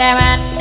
Raman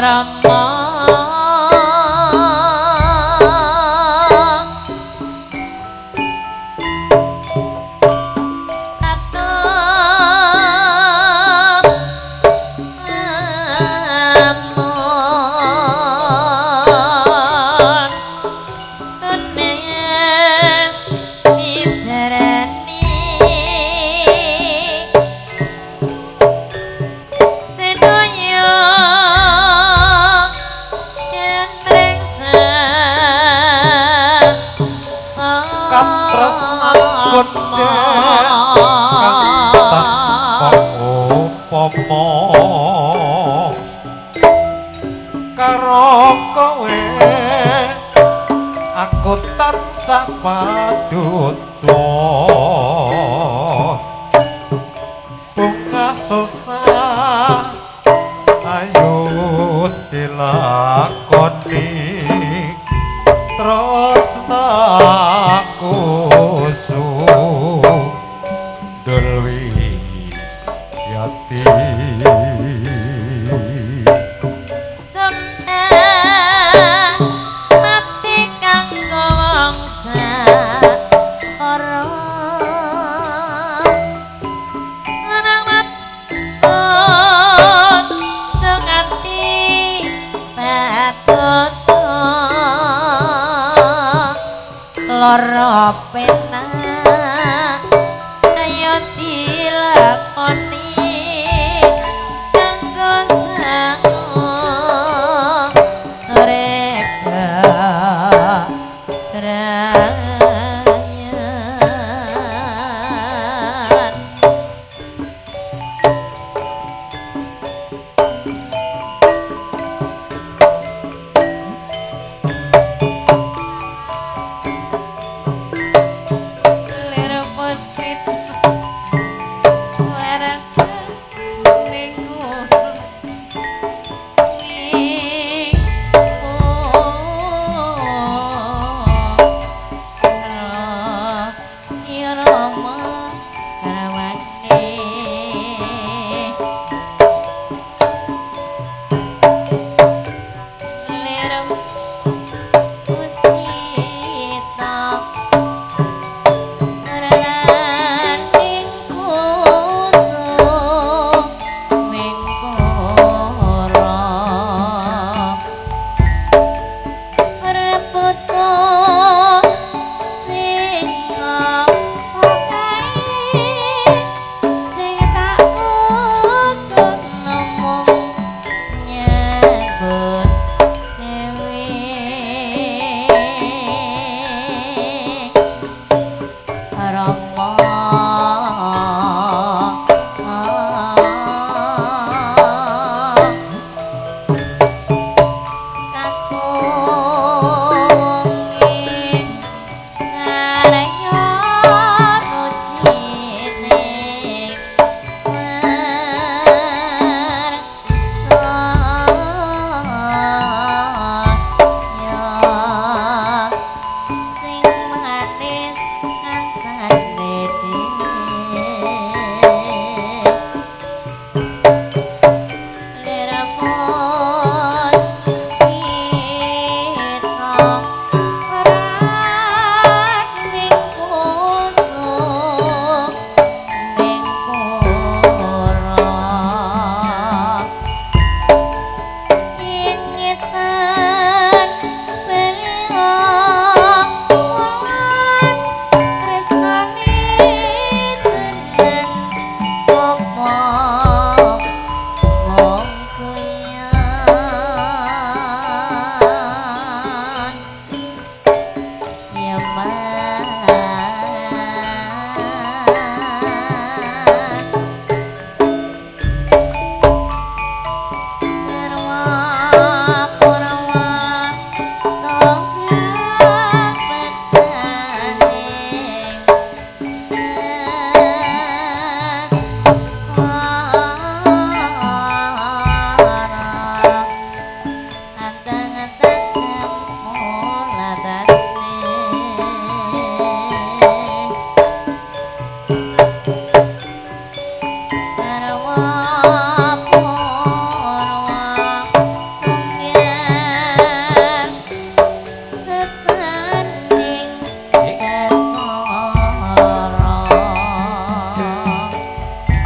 Ram. karo kowe. Aku tansah padut bunga susah ayo dilakoni. Lor opet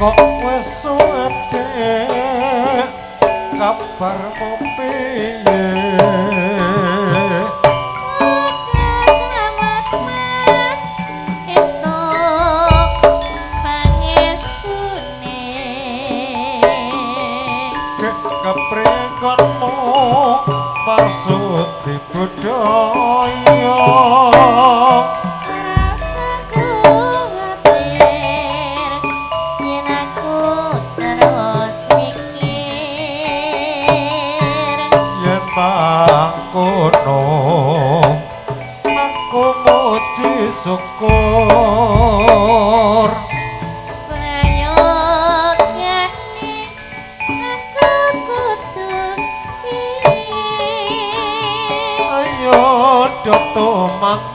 kok wes suwe kabar kok piye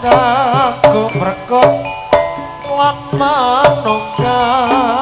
manggaku mrekut lan manunggal